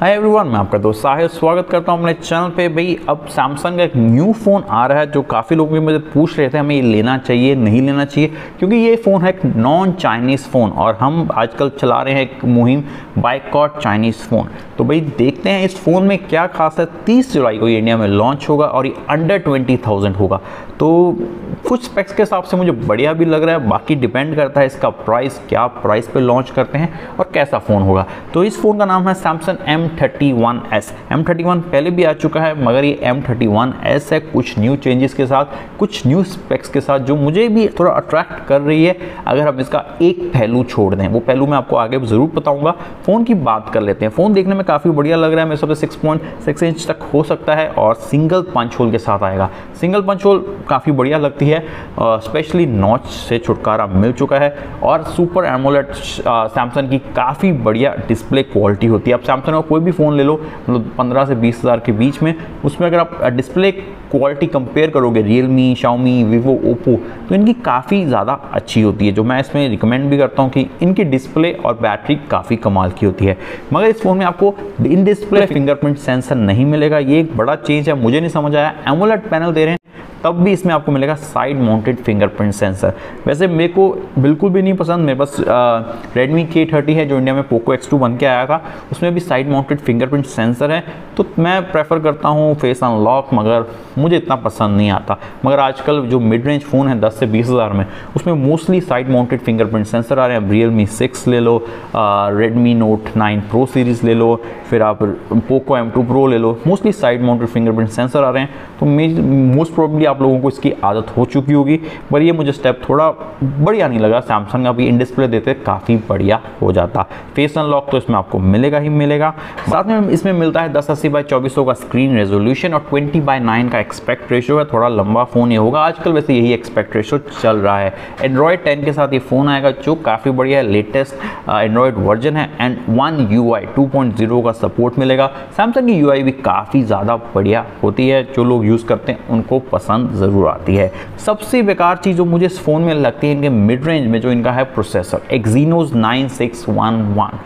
Hi everyone मैं आपका दोस्त साहिल स्वागत करता हूँ अपने चैनल पे। भाई, अब सैमसंग का एक न्यू फ़ोन आ रहा है जो काफ़ी लोग भी मुझे पूछ रहे थे, हमें ये लेना चाहिए, नहीं लेना चाहिए, क्योंकि ये फ़ोन है एक नॉन चाइनीज़ फ़ोन और हम आजकल चला रहे हैं एक मुहिम बाइकॉट चाइनीज़ फ़ोन तो भाई, देखते हैं इस फ़ोन में क्या खास है। तीस जुलाई को इंडिया में लॉन्च होगा और ये अंडर ट्वेंटी होगा। तो कुछ स्पेक्स के हिसाब से मुझे बढ़िया भी लग रहा है, बाकी डिपेंड करता है इसका प्राइस क्या प्राइस पे लॉन्च करते हैं और कैसा फ़ोन होगा। तो इस फ़ोन का नाम है Samsung M thirty one S M thirty one पहले भी आ चुका है, मगर ये एम थर्टी वन एस है, कुछ न्यू चेंजेस के साथ, कुछ न्यू स्पेक्स के साथ, जो मुझे भी थोड़ा अट्रैक्ट कर रही है। अगर हम इसका एक पहलू छोड़ दें, वो पहलू मैं आपको आगे ज़रूर बताऊँगा। फ़ोन की बात कर लेते हैं। फ़ोन देखने में काफ़ी बढ़िया लग रहा है, मेरे सबसे सिक्स पॉइंट सिक्स इंच तक हो सकता है और सिंगल पंच होल के साथ आएगा। सिंगल पंच होल काफ़ी बढ़िया लगती है। स्पेशली नॉच से छुटकारा मिल चुका है और सुपर एमोलेट सैमसंग की काफ़ी बढ़िया डिस्प्ले क्वालिटी होती है। अब सैमसंग का कोई भी फ़ोन ले लो मतलब पंद्रह से बीस हज़ार के बीच में, उसमें अगर आप डिस्प्ले क्वालिटी कंपेयर करोगे Realme Xiaomi Vivo Oppo तो इनकी काफ़ी ज़्यादा अच्छी होती है। जो मैं इसमें रिकमेंड भी करता हूँ कि इनकी डिस्प्ले और बैटरी काफ़ी कमाल की होती है। मगर इस फ़ोन में आपको इन डिस्प्ले फिंगरप्रिंट सेंसर नहीं मिलेगा। ये एक बड़ा चेंज है, मुझे नहीं समझ आया। एमोलेट पैनल दे रहे हैं तब भी इसमें आपको मिलेगा साइड माउंटेड फिंगरप्रिंट सेंसर वैसे मेरे को बिल्कुल भी नहीं पसंद, मेरे पास रेडमी के थर्टी है जो इंडिया में पोको एक्स टू बन के आया था। उसमें भी साइड माउंटेड फिंगरप्रिंट सेंसर है। तो मैं प्रेफर करता हूँ फेस अनलॉक मगर मुझे इतना पसंद नहीं आता। मगर आजकल जो मिड रेंज फ़ोन है दस से बीस हज़ार में, उसमें mostly side mounted fingerprint sensor आ रहे हैं। रियल मी सिक्स ले लो Redmi Note nine Pro series ले लो, फिर आप पोको एम टू प्रो ले लो। Mostly side mounted fingerprint sensor आ रहे हैं। तो मोस्ट प्रॉब्ली आप लोगों को इसकी आदत हो चुकी होगी। पर ये मुझे स्टेप थोड़ा बढ़िया नहीं लगा। सैमसंग अभी इन डिस्प्ले देते काफ़ी बढ़िया हो जाता। फेस अनलॉक तो इसमें आपको मिलेगा ही मिलेगा। साथ में इसमें मिलता है दस अस्सी बाई का स्क्रीन रेजोल्यूशन और ट्वेंटी बाई नाइन का एक्सपेक्ट रेशो है। थोड़ा लंबा फ़ोन ये होगा। आजकल वैसे यही एक्सपेक्ट रेशो चल रहा है। एंड्रॉयड टेन के साथ ये फ़ोन आएगा जो काफ़ी बढ़िया है। लेटेस्ट एंड्रॉयड वर्जन है एंड वन यू आई का सपोर्ट मिलेगा। सैमसंग की यू आई भी काफ़ी ज़्यादा बढ़िया होती है। जो लोग यूज़ करते हैं उनको पसंद ज़रूर आती है। सबसे बेकार चीज़ जो मुझे इस फ़ोन में लगती है, इनके मिड रेंज में जो इनका है processor Exynos nine six one one.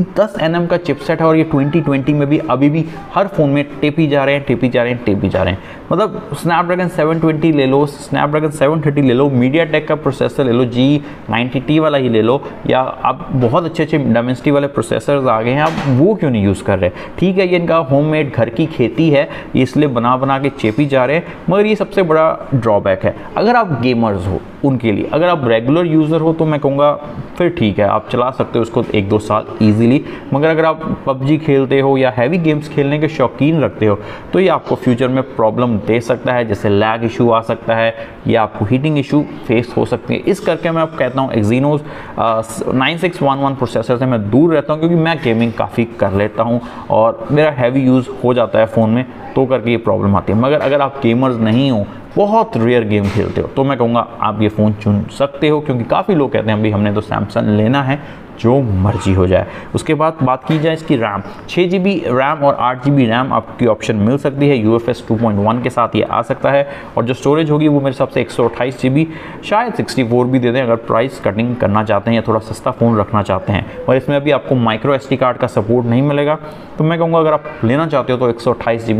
दस एन का चिपसेट है और ये 2020 में भी अभी भी हर फ़ोन में टेपी जा रहे हैं, टेपी जा रहे हैं, टेपी जा रहे हैं। मतलब स्नैपड्रैगन 720 ले लो स्नैपड्रैगन 730 ले लो मीडिया टेक का प्रोसेसर ले लो जी नाइन्टी वाला ही ले लो, या आप बहुत अच्छे अच्छे डायमेंसिटी वाले प्रोसेसर आ गए हैं, आप वो क्यों नहीं यूज़ कर रहे? ठीक है, ये इनका होम घर की खेती है इसलिए बना बना के चेपी जा रहे हैं, मगर ये सबसे बड़ा ड्रॉबैक है। अगर आप गेमर्स हो उनके लिए। अगर आप रेगुलर यूज़र हो तो मैं कहूँगा, फिर ठीक है, आप चला सकते हो उसको एक दो साल ईजिली मगर अगर आप पबजी खेलते हो या हैवी गेम्स खेलने के शौकीन रखते हो तो ये आपको फ्यूचर में प्रॉब्लम दे सकता है, जैसे लैग इशू आ सकता है, या आपको हीटिंग इशू फेस हो सकती है। इस करके मैं आप कहता हूँ Exynos nine six one one processor से मैं दूर रहता हूँ, क्योंकि मैं गेमिंग काफ़ी कर लेता हूँ, और मेरा हैवी यूज़ हो जाता है फ़ोन में तो करके ये प्रॉब्लम आती है। मगर अगर आप गेमर्स नहीं हो बहुत रेयर गेम खेलते हो। तो मैं कहूँगा, आप ये फ़ोन चुन सकते हो, क्योंकि काफ़ी लोग कहते हैं, अभी हमने तो सैमसंग लेना है। जो मर्ज़ी हो जाए। उसके बाद बात की जाए इसकी रैम छः जी रैम और आठ जी रैम आपकी ऑप्शन मिल सकती है। U F S two point one के साथ ये आ सकता है और जो स्टोरेज होगी वो मेरे हिसाब से एक सौ अट्ठाईस जी बी शायद सिक्सटी फोर भी दे दें अगर प्राइस कटिंग करना चाहते हैं या थोड़ा सस्ता फ़ोन रखना चाहते हैं। और इसमें अभी आपको माइक्रो एस कार्ड का सपोर्ट नहीं मिलेगा। तो मैं कहूँगा अगर आप लेना चाहते हो तो एक सौ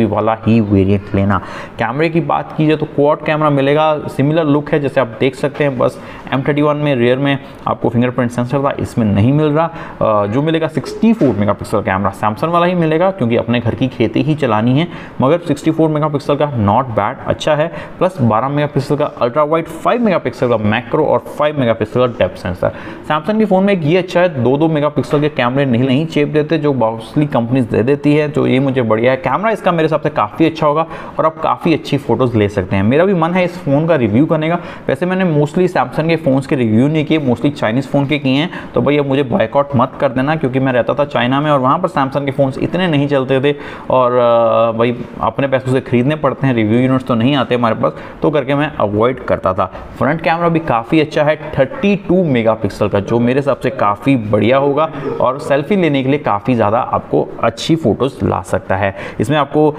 वाला ही वेरियंट लेना। कैमरे की बात की जाए तो क्वाड कैमरा मिलेगा। सिमिलर लुक है जैसे आप देख सकते हैं। बस एम में रियर में आपको फिंगरप्रिंट सेंसर था। इसमें नहीं मिल रहा। जो मिलेगा 64 मेगापिक्सल कैमरा सैमसंग वाला ही मिलेगा, क्योंकि अपने घर की खेती ही चलानी है। मगर 64 मेगापिक्सल का नॉट बैड अच्छा है। प्लस 12 मेगापिक्सल का अल्ट्रा वाइड 5 मेगापिक्सल का मैक्रो और 5 मेगापिक्सल का डेप्थ सेंसर सैमसंग के फ़ोन में एक ये अच्छा है दो दो मेगा के कैमरे नहीं नहीं चेप देते, जो मोस्टली कंपनीज़ दे देती है। तो ये मुझे बढ़िया है। कैमरा इसका मेरे हिसाब से काफ़ी अच्छा होगा और आप काफ़ी अच्छी फ़ोटोज़ ले सकते हैं। मेरा भी मन है इस फ़ोन का रिव्यू करने का। वैसे मैंने मोस्टली सैमसंग के फ़ोन्स के रिव्यू नहीं किए मोस्टली चाइनीज़ फ़ोन के किए हैं। तो भैया मुझे बॉयकॉट मत कर देना, क्योंकि मैं रहता था चाइना में और वहाँ पर सैमसंग के फ़ोन्स इतने नहीं चलते थे और भाई अपने पैसों से खरीदने पड़ते हैं रिव्यू यूनिट्स तो नहीं आते हमारे पास तो करके मैं अवॉइड करता था। फ्रंट कैमरा भी काफ़ी अच्छा है 32 मेगापिक्सल का, जो मेरे हिसाब से काफ़ी बढ़िया होगा और सेल्फी लेने के लिए काफ़ी ज़्यादा आपको अच्छी फ़ोटोज़ ला सकता है। इसमें आपको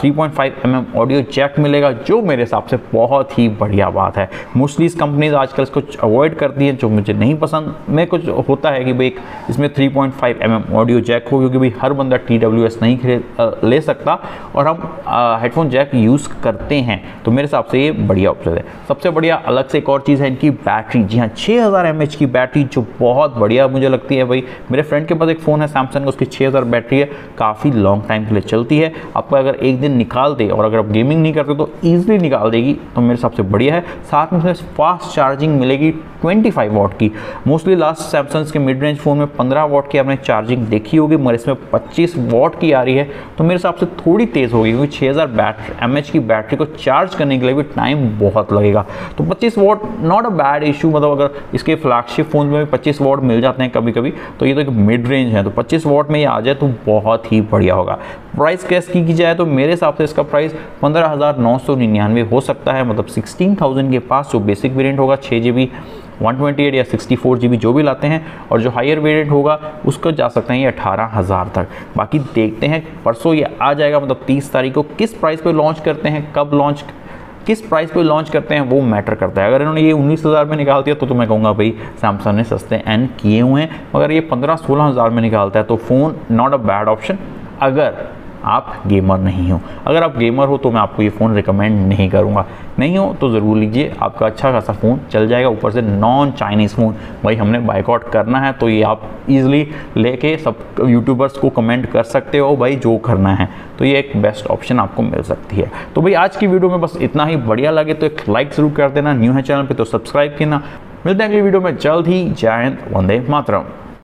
three point M audio jack मिलेगा, जो मेरे हिसाब से बहुत ही बढ़िया बात है। मोस्टली कंपनीज़ आजकल इसको अवॉइड करती हैं, जो मुझे नहीं पसंद, मैं कुछ होता होता है कि भाई एक इसमें 3.5 पॉइंट mm ऑडियो जैक हो, क्योंकि भाई हर बंदा टीडब्ल्यूएस नहीं खरीद ले सकता। और हम हेडफोन जैक यूज़ करते हैं। तो मेरे हिसाब से ये बढ़िया ऑप्शन है। सबसे बढ़िया अलग से एक और चीज़ है इनकी बैटरी जी हाँ छः हज़ार की बैटरी जो बहुत बढ़िया मुझे लगती है भाई। मेरे फ्रेंड के पास एक फ़ोन है सैमसंग उसकी छः हज़ार बैटरी है। काफ़ी लॉन्ग टाइम के लिए चलती है। आपको अगर एक दिन निकाल दे, और अगर आप गेमिंग नहीं करते तो ईजिली निकाल देगी। तो मेरे हिसाब से बढ़िया है। साथ में इसमें फास्ट चार्जिंग मिलेगी 25 वॉट की। मोस्टली लास्ट सैमसंग के मिड रेंज फ़ोन में 15 वॉट की आपने चार्जिंग देखी होगी मगर इसमें 25 वॉट की आ रही है तो मेरे हिसाब से थोड़ी तेज़ होगी क्योंकि 6000 हज़ार बैटरी की बैटरी को चार्ज करने के लिए भी टाइम बहुत लगेगा। तो 25 watt not a bad issue मतलब अगर इसके फ्लैगशिप फ़ोन में भी 25 वॉट मिल जाते हैं कभी कभी तो ये तो एक मिड रेंज है तो पच्चीस वॉट में ये आ जाए तो बहुत ही बढ़िया होगा। प्राइस कैस की, की जाए तो मेरे हिसाब से इसका प्राइस पंद्रह हो सकता है मतलब सिक्सटीन के पास जो बेसिक वेरिएंट होगा छः बी वन ट्वेंटी एट या सिक्सटी फोर जी भी लाते हैं और जो हायर वेरिएंट होगा उसको जा सकते हैं ये अठारह हज़ार तक। बाकी देखते हैं परसों ये आ जाएगा मतलब तीस तारीख को किस प्राइस पे लॉन्च करते हैं कब लॉन्च किस प्राइस पे लॉन्च करते हैं वो मैटर करता है। अगर इन्होंने ये उन्नीस हज़ार में निकाल दिया तो, तो मैं कहूँगा भाई सैमसंग ने सस्ते एन किए हुए हैं। मगर ये पंद्रह सोलह हज़ार में निकालता है तो phone not a bad option अगर आप गेमर नहीं हो। अगर आप गेमर हो तो मैं आपको ये फ़ोन रिकमेंड नहीं करूँगा। नहीं हो तो ज़रूर लीजिए, आपका अच्छा खासा फ़ोन चल जाएगा। ऊपर से नॉन चाइनीज़ फ़ोन भाई, हमने बाइकआउट करना है तो ये आप इजीली लेके सब यूट्यूबर्स को कमेंट कर सकते हो, भाई, जो करना है। तो ये एक बेस्ट ऑप्शन आपको मिल सकती है। तो भाई, आज की वीडियो में बस इतना ही। बढ़िया लगे तो एक लाइक ज़रूर कर देना। न्यू है चैनल पर तो सब्सक्राइब करना। मिलते हैं अगली वीडियो में। जल्द ही। जय हिंद। वंदे मातरम।